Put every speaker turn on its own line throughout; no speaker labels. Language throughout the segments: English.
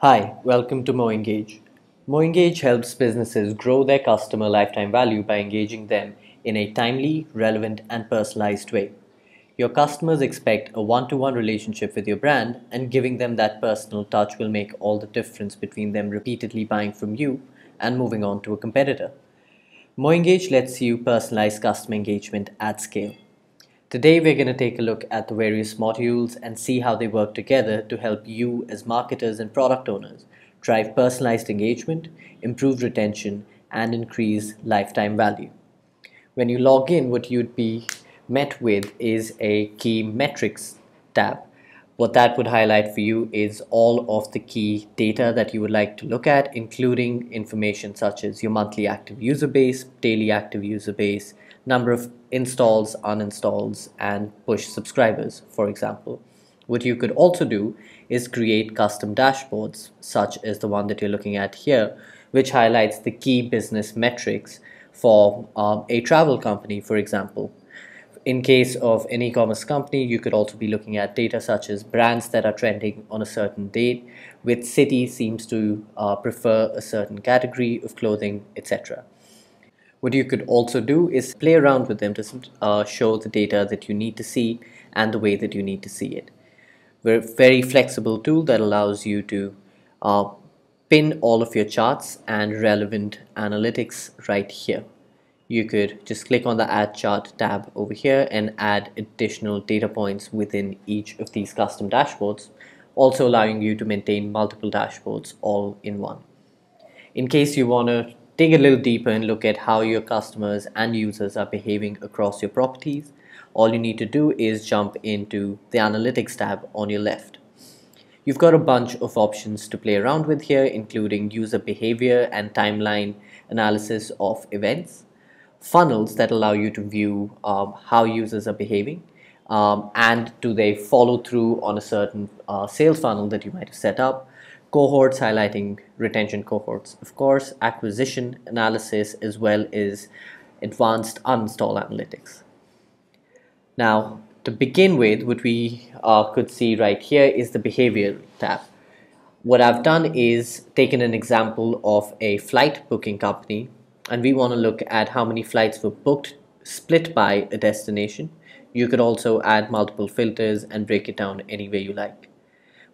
Hi, welcome to MoEngage. MoEngage helps businesses grow their customer lifetime value by engaging them in a timely, relevant, and personalized way. Your customers expect a one to one relationship with your brand, and giving them that personal touch will make all the difference between them repeatedly buying from you and moving on to a competitor. MoEngage lets you personalize customer engagement at scale. Today, we're going to take a look at the various modules and see how they work together to help you as marketers and product owners drive personalized engagement, improve retention, and increase lifetime value. When you log in, what you'd be met with is a key metrics tab what that would highlight for you is all of the key data that you would like to look at, including information such as your monthly active user base, daily active user base, number of installs, uninstalls, and push subscribers, for example. What you could also do is create custom dashboards, such as the one that you're looking at here, which highlights the key business metrics for um, a travel company, for example in case of an e-commerce company, you could also be looking at data such as brands that are trending on a certain date, which city seems to uh, prefer a certain category of clothing, etc. What you could also do is play around with them to uh, show the data that you need to see and the way that you need to see it. We're a very flexible tool that allows you to uh, pin all of your charts and relevant analytics right here you could just click on the add chart tab over here and add additional data points within each of these custom dashboards also allowing you to maintain multiple dashboards all in one in case you want to dig a little deeper and look at how your customers and users are behaving across your properties. All you need to do is jump into the analytics tab on your left. You've got a bunch of options to play around with here, including user behavior and timeline analysis of events. Funnels that allow you to view um, how users are behaving um, and do they follow through on a certain uh, sales funnel that you might have set up cohorts highlighting retention cohorts of course acquisition analysis as well as advanced uninstall analytics now to begin with what we uh, could see right here is the behavior tab what I've done is taken an example of a flight booking company and we want to look at how many flights were booked split by a destination. You could also add multiple filters and break it down any way you like.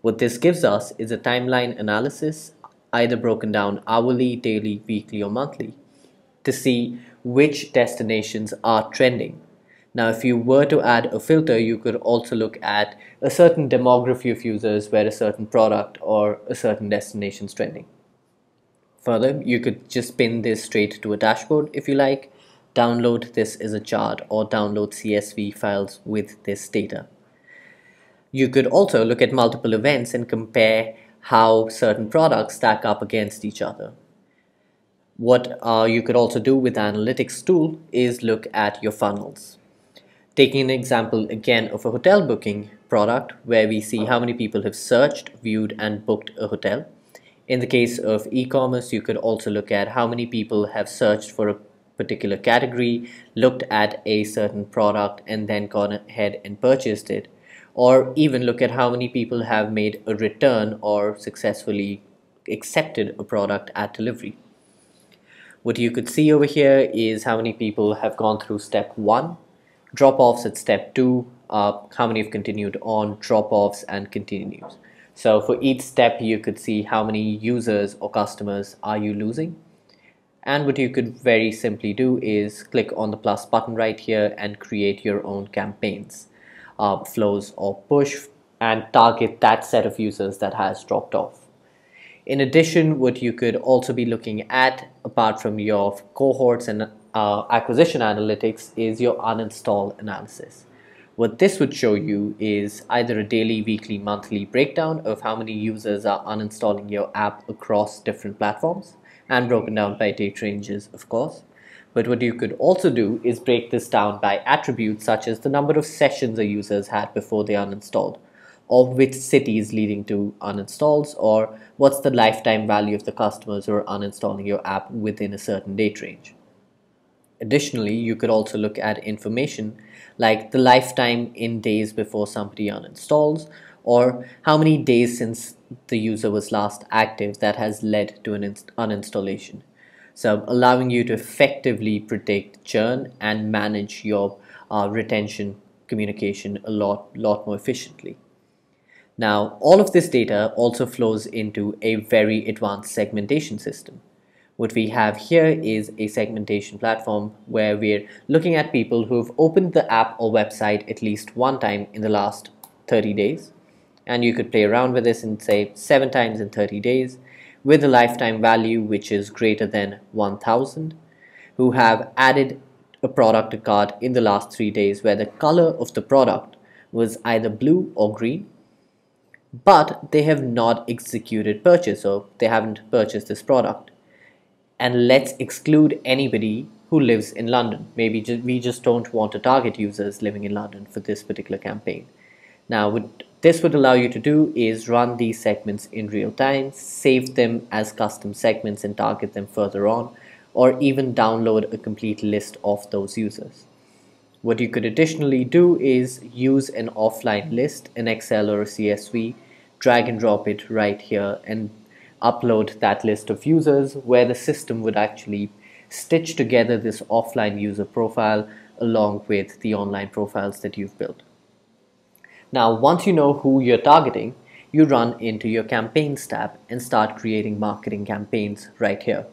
What this gives us is a timeline analysis, either broken down hourly, daily, weekly, or monthly, to see which destinations are trending. Now, if you were to add a filter, you could also look at a certain demography of users where a certain product or a certain destination is trending. Further, you could just pin this straight to a dashboard if you like, download this as a chart or download CSV files with this data. You could also look at multiple events and compare how certain products stack up against each other. What uh, you could also do with the analytics tool is look at your funnels. Taking an example again of a hotel booking product where we see how many people have searched, viewed and booked a hotel in the case of e-commerce, you could also look at how many people have searched for a particular category, looked at a certain product, and then gone ahead and purchased it. Or even look at how many people have made a return or successfully accepted a product at delivery. What you could see over here is how many people have gone through step one, drop-offs at step two, uh, how many have continued on, drop-offs and continues. So for each step, you could see how many users or customers are you losing. And what you could very simply do is click on the plus button right here and create your own campaigns, uh, flows or push and target that set of users that has dropped off. In addition, what you could also be looking at, apart from your cohorts and uh, acquisition analytics, is your uninstall analysis. What this would show you is either a daily, weekly, monthly breakdown of how many users are uninstalling your app across different platforms and broken down by date ranges, of course. But what you could also do is break this down by attributes such as the number of sessions a user has had before they uninstalled, or which cities leading to uninstalls, or what's the lifetime value of the customers who are uninstalling your app within a certain date range. Additionally, you could also look at information like the lifetime in days before somebody uninstalls or how many days since the user was last active that has led to an uninstallation. So allowing you to effectively predict churn and manage your uh, retention communication a lot, lot more efficiently. Now, all of this data also flows into a very advanced segmentation system. What we have here is a segmentation platform where we're looking at people who've opened the app or website at least one time in the last 30 days. And you could play around with this and say seven times in 30 days with a lifetime value which is greater than 1000 who have added a product to cart in the last three days where the color of the product was either blue or green but they have not executed purchase so they haven't purchased this product. And let's exclude anybody who lives in London. Maybe just, we just don't want to target users living in London for this particular campaign. Now what this would allow you to do is run these segments in real time save them as custom segments and target them further on or even download a complete list of those users. What you could additionally do is use an offline list, an Excel or a CSV, drag and drop it right here and upload that list of users where the system would actually stitch together this offline user profile along with the online profiles that you've built. Now, once you know who you're targeting, you run into your campaigns tab and start creating marketing campaigns right here.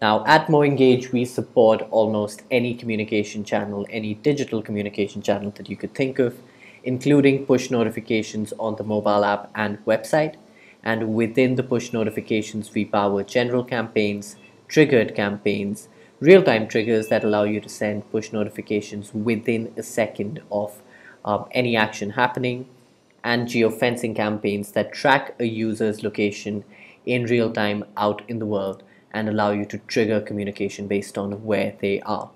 Now at MoEngage, we support almost any communication channel, any digital communication channel that you could think of, including push notifications on the mobile app and website. And within the push notifications, we power general campaigns, triggered campaigns, real-time triggers that allow you to send push notifications within a second of um, any action happening, and geofencing campaigns that track a user's location in real time out in the world and allow you to trigger communication based on where they are.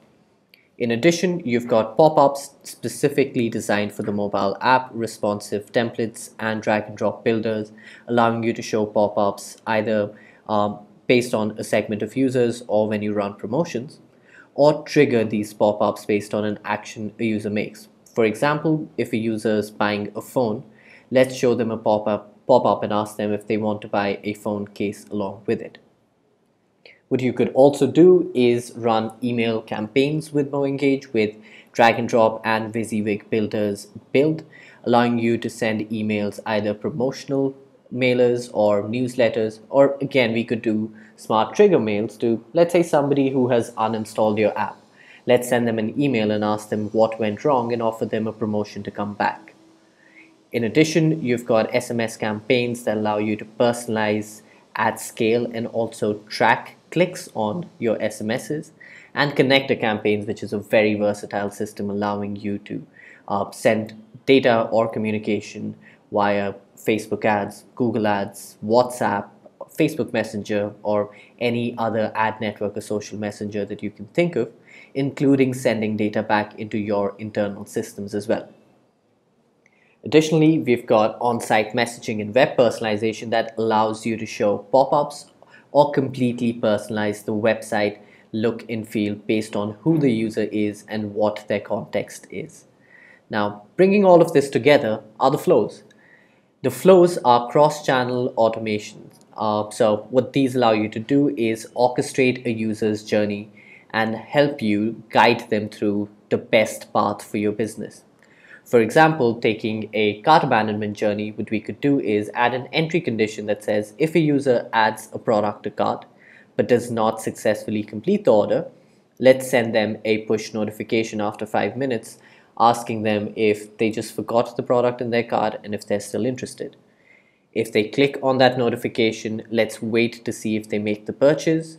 In addition, you've got pop-ups specifically designed for the mobile app, responsive templates, and drag and drop builders, allowing you to show pop-ups either um, based on a segment of users or when you run promotions, or trigger these pop-ups based on an action a user makes. For example, if a user is buying a phone, let's show them a pop-up pop-up and ask them if they want to buy a phone case along with it. What you could also do is run email campaigns with MoEngage with drag and drop and WYSIWYG builders build, allowing you to send emails either promotional mailers or newsletters, or again, we could do smart trigger mails to, let's say, somebody who has uninstalled your app. Let's send them an email and ask them what went wrong and offer them a promotion to come back. In addition, you've got SMS campaigns that allow you to personalize at scale and also track clicks on your SMSs and connector campaigns, which is a very versatile system allowing you to uh, send data or communication via Facebook ads, Google ads, WhatsApp, Facebook Messenger, or any other ad network or social messenger that you can think of, including sending data back into your internal systems as well. Additionally, we've got on-site messaging and web personalization that allows you to show pop-ups or completely personalize the website look and feel based on who the user is and what their context is. Now, bringing all of this together are the flows. The flows are cross-channel automations. Uh, so what these allow you to do is orchestrate a user's journey and help you guide them through the best path for your business. For example, taking a cart abandonment journey, what we could do is add an entry condition that says if a user adds a product to cart but does not successfully complete the order, let's send them a push notification after five minutes asking them if they just forgot the product in their cart and if they're still interested. If they click on that notification, let's wait to see if they make the purchase.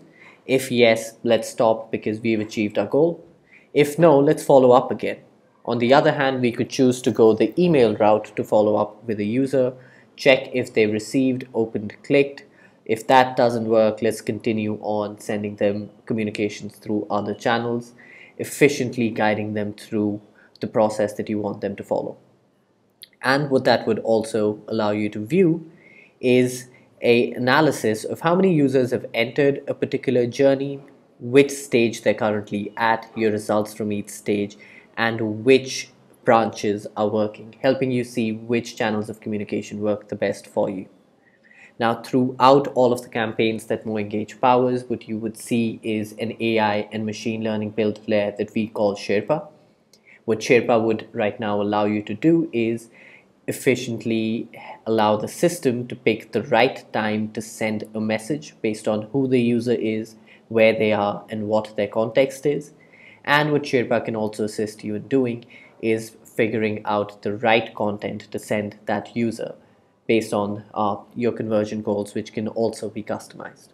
If yes, let's stop because we've achieved our goal. If no, let's follow up again. On the other hand, we could choose to go the email route to follow up with a user, check if they received, opened, clicked. If that doesn't work, let's continue on sending them communications through other channels, efficiently guiding them through the process that you want them to follow. And what that would also allow you to view is a analysis of how many users have entered a particular journey, which stage they're currently at, your results from each stage, and which branches are working, helping you see which channels of communication work the best for you. Now, throughout all of the campaigns that MoEngage powers, what you would see is an AI and machine learning built layer that we call Sherpa. What Sherpa would right now allow you to do is efficiently allow the system to pick the right time to send a message based on who the user is, where they are, and what their context is. And what Sherpa can also assist you in doing is figuring out the right content to send that user based on uh, your conversion goals, which can also be customized.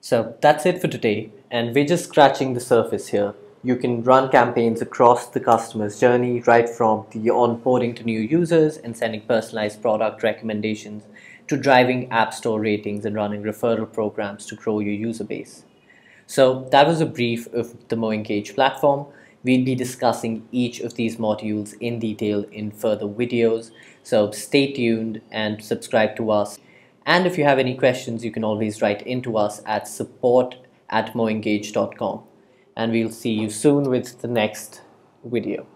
So that's it for today, and we're just scratching the surface here. You can run campaigns across the customer's journey, right from the onboarding to new users and sending personalized product recommendations to driving app store ratings and running referral programs to grow your user base. So that was a brief of the MoEngage platform. We'll be discussing each of these modules in detail in further videos. So stay tuned and subscribe to us. And if you have any questions, you can always write into us at support at moengage.com. And we'll see you soon with the next video.